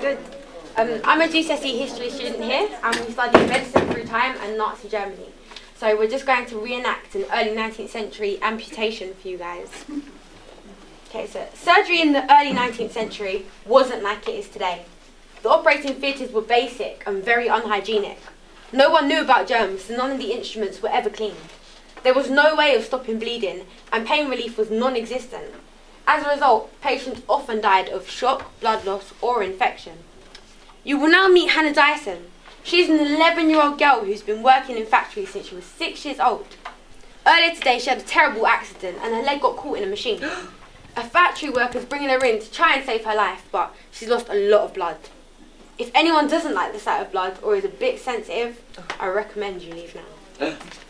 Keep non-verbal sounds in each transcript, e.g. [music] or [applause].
Good. Um, I'm a GCSE history student here, and we study medicine through time and Nazi Germany. So we're just going to reenact an early 19th century amputation for you guys. Okay, so surgery in the early 19th century wasn't like it is today. The operating theatres were basic and very unhygienic. No one knew about germs, so none of the instruments were ever cleaned. There was no way of stopping bleeding, and pain relief was non-existent. As a result, patients often died of shock, blood loss, or infection. You will now meet Hannah Dyson. She's an 11-year-old girl who's been working in factories since she was six years old. Earlier today, she had a terrible accident and her leg got caught in a machine. [gasps] a factory worker's bringing her in to try and save her life, but she's lost a lot of blood. If anyone doesn't like the sight of blood or is a bit sensitive, oh. I recommend you leave now. [gasps] [laughs]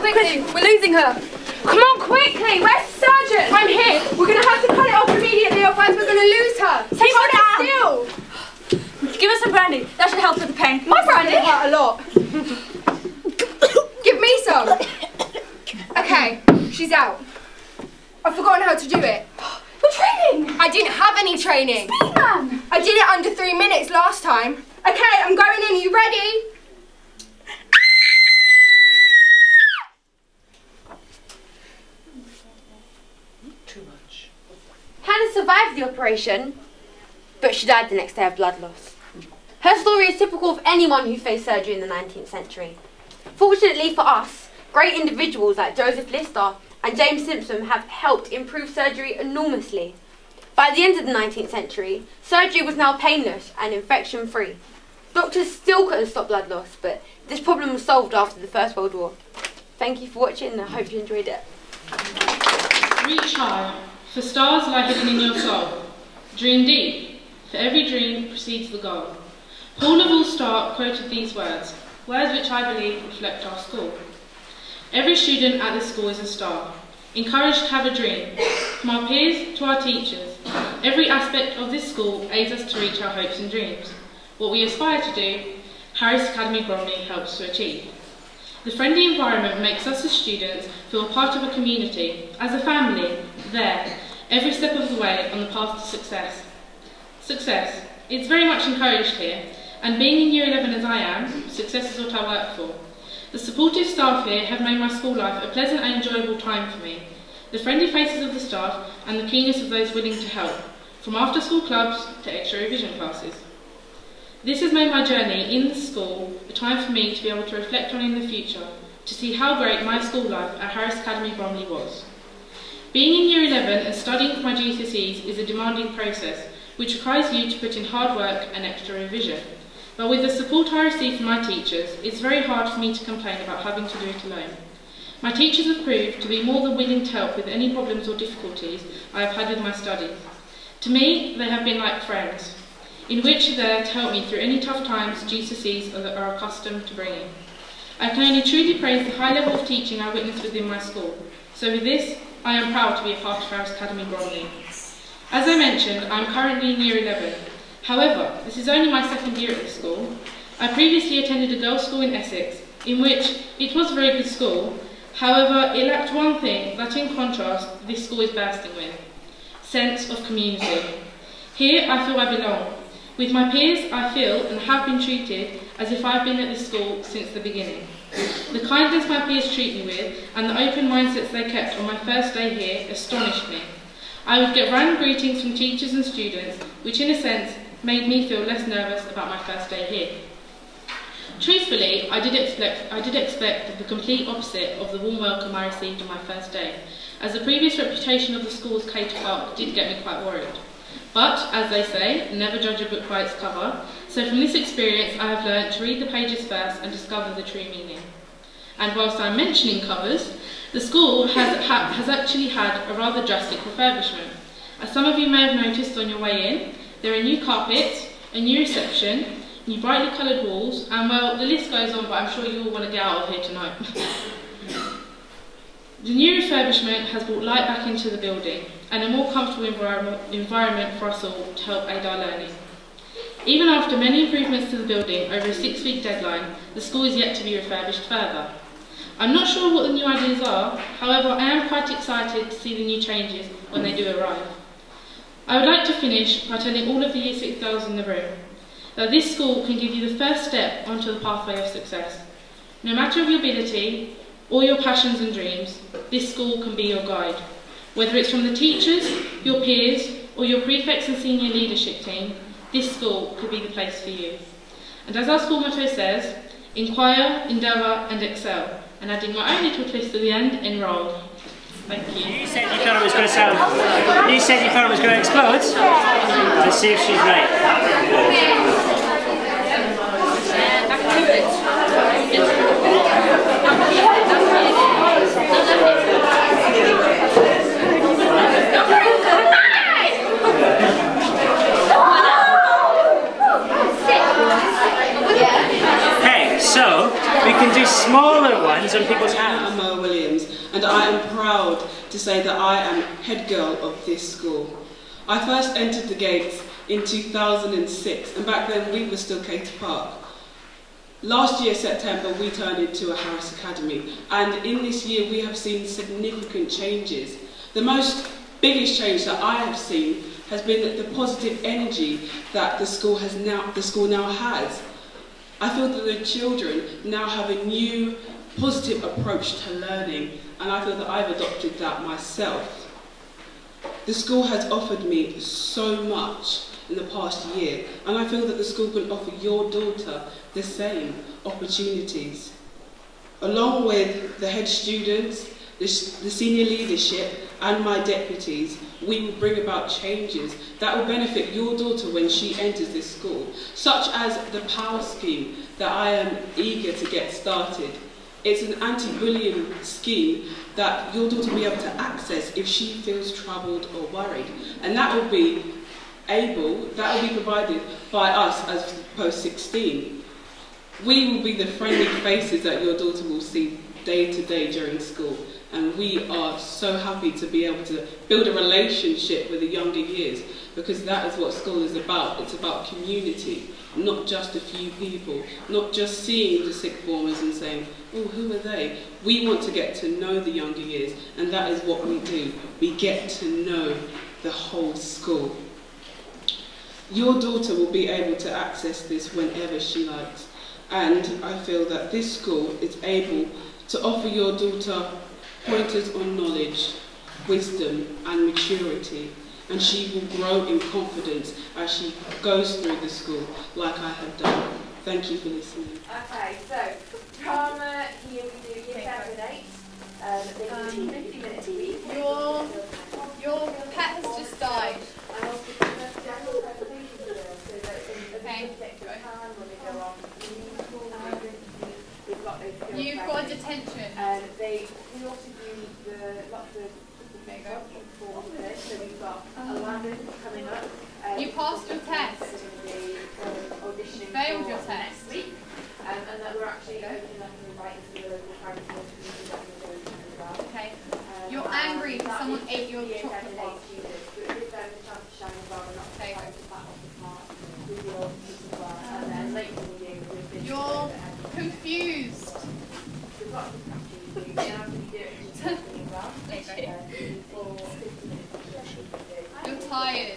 Quickly, we're losing her. Come on, quickly. Where's the surgeon? I'm here. We're going to have to cut it off immediately, otherwise we're going to lose her. Keep on still. Give us some brandy. That should help with the pain. My brandy hurt a lot. Give me some. Okay, she's out. I've forgotten how to do it. We're training. I didn't have any training. Speed man. I did it under three minutes last time. Okay, I'm going in. Are you ready? Survived the operation, but she died the next day of blood loss. Her story is typical of anyone who faced surgery in the 19th century. Fortunately for us, great individuals like Joseph Lister and James Simpson have helped improve surgery enormously. By the end of the 19th century, surgery was now painless and infection free. Doctors still couldn't stop blood loss, but this problem was solved after the First World War. Thank you for watching and I hope you enjoyed it. Reach high, for stars lie hidden in your soul. Dream deep, for every dream precedes the goal. Pamela Vaull Starr quoted these words, words which I believe reflect our school. Every student at this school is a star, encouraged to have a dream. From our peers to our teachers, every aspect of this school aids us to reach our hopes and dreams. What we aspire to do, Harris Academy Bromley helps to achieve. The friendly environment makes us as students feel part of a community, as a family, there, every step of the way on the path to success. Success. It's very much encouraged here, and being in Year 11 as I am, success is what I work for. The supportive staff here have made my school life a pleasant and enjoyable time for me. The friendly faces of the staff and the keenness of those willing to help, from after school clubs to extra revision classes. This has made my journey in the school a time for me to be able to reflect on in the future, to see how great my school life at Harris Academy Bromley was. Being in 11 and studying for my GCSEs is a demanding process, which requires you to put in hard work and extra revision. But with the support I receive from my teachers, it's very hard for me to complain about having to do it alone. My teachers have proved to be more than willing to help with any problems or difficulties I have had with my studies. To me, they have been like friends, in which they are there to help me through any tough times GCSEs are accustomed to bringing. I can only truly praise the high level of teaching I witnessed within my school. So with this, I am proud to be a part of Harris Academy Bromley. As I mentioned, I am currently in Year 11. However, this is only my second year at this school. I previously attended a girls' school in Essex, in which it was a very good school. However, it lacked one thing that, in contrast, this school is bursting with sense of community. Here, I feel I belong. With my peers, I feel and have been treated as if I've been at this school since the beginning. The kindness my peers treat me with and the open mindsets they kept on my first day here astonished me. I would get random greetings from teachers and students, which in a sense made me feel less nervous about my first day here. Truthfully, I did, expect, I did expect the complete opposite of the warm welcome I received on my first day, as the previous reputation of the school's Cator Park did get me quite worried. But, as they say, never judge a book by its cover, so from this experience I have learned to read the pages first and discover the true meaning. And whilst I'm mentioning covers, the school has, ha has actually had a rather drastic refurbishment. As some of you may have noticed on your way in, there are new carpets, a new reception, new brightly coloured walls, and well, the list goes on, but I'm sure you all want to get out of here tonight. [laughs] the new refurbishment has brought light back into the building, and a more comfortable environment for us all to help aid our learning. Even after many improvements to the building over a six-week deadline, the school is yet to be refurbished further. I'm not sure what the new ideas are, however I am quite excited to see the new changes when they do arrive. I would like to finish by telling all of the Year 6 girls in the room that this school can give you the first step onto the pathway of success. No matter of your ability or your passions and dreams, this school can be your guide. Whether it's from the teachers, your peers, or your prefects and senior leadership team, this school could be the place for you. And as our school motto says, inquire, endeavour and excel. And adding my own little twist at the end, enrol. Thank you. You said you thought it was going to sound. You said you thought it was going to explode. Let's see if she's right. Okay, so we can do smaller ones on people's hands. I'm Mo Williams, and I am proud to say that I am head girl of this school. I first entered the gates in 2006, and back then we were still Cator Park. Last year, September, we turned into a Harris Academy, and in this year we have seen significant changes. The most biggest change that I have seen has been the positive energy that the school has now the school now has. I feel that the children now have a new positive approach to learning, and I feel that I've adopted that myself. The school has offered me so much in the past year, and I feel that the school can offer your daughter the same opportunities. Along with the head students, the, the senior leadership, and my deputies, we will bring about changes that will benefit your daughter when she enters this school, such as the power scheme that I am eager to get started. It's an anti-bullying scheme that your daughter will be able to access if she feels troubled or worried. And that will be able, that will be provided by us as post 16. We will be the friendly faces that your daughter will see day to day during school. And we are so happy to be able to build a relationship with the younger years because that is what school is about. It's about community, not just a few people, not just seeing the sixth formers and saying, oh, who are they? We want to get to know the younger years, and that is what we do. We get to know the whole school. Your daughter will be able to access this whenever she likes, and I feel that this school is able to offer your daughter pointers on knowledge, wisdom, and maturity and she will grow in confidence as she goes through the school like I have done. Thank you for listening. Okay, so from uh, here we do year seven and eight. Um, they do Um, 50 minutes a week. Your your pet has just died. And also the first general presentation to them, so that in the Okay, subject go. of time when they go on, we've got those skills You've back got a in. detention. Um, they we also do the lots of There you go. for this. So we've got Aladdin coming up. Um, You passed your also test. The, um, auditioning Failed for your next test. week. Um, and that we're actually opening up and inviting to the local charity community that we're going to as well. Okay. Um, You're and angry because that someone is ate your year chocolate seven, bar. eight students, but it gives them the chance to shine as well and not Okay. trying to bat off the park with the old kids as well. And then later in the year we've been You're confused. We've got some activities, we can actually do it in the evening as well. Okay. Um, for 50 minutes of session we do. You're tired. So any of you guys want to There you go go. and get involved? You can go in and have a play.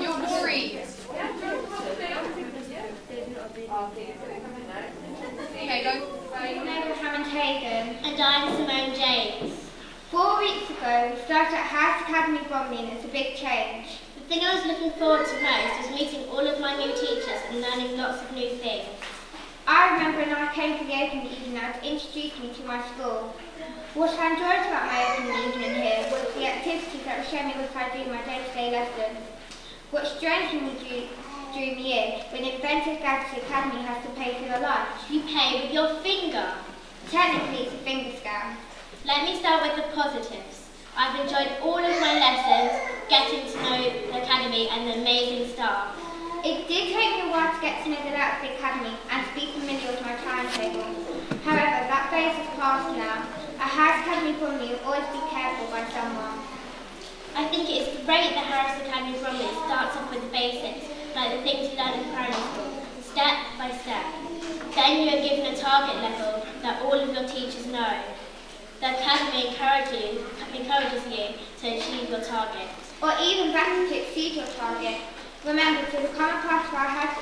You're worried. Okay, so they come in now. Okay, go. My name is Hammond Hagen. And I'm Simone James. Four weeks ago, we started at Harris Academy Bromley and it's a big change. The thing I was looking forward to most was meeting all of my new teachers and learning lots of new things. I remember when I came for the opening evening I was introduced me to my school. What I enjoyed about my opening evening here was the activities that were showing me what I do in my day-to-day lessons. What me drew, drew me in when Inventive Gadgets Academy has to pay for your lunch. You pay with your finger. Technically, it's a finger scan. Let me start with the positives. I've enjoyed all of my lessons, getting to know the academy and the amazing staff. It did take me a while to get to know the Latvic Academy and to be familiar with my timetable. However, that phase is past now. A Harris Academy Bromley will always be cared for by someone. I think it is great that Harris Academy Bromley starts off with the basics, like the things you learn in primary school, step by step. Then you are given a target level that all of your teachers know. The Academy encourages, encourages you to achieve your target. Or even better to exceed your target. Remember, to become a part of our house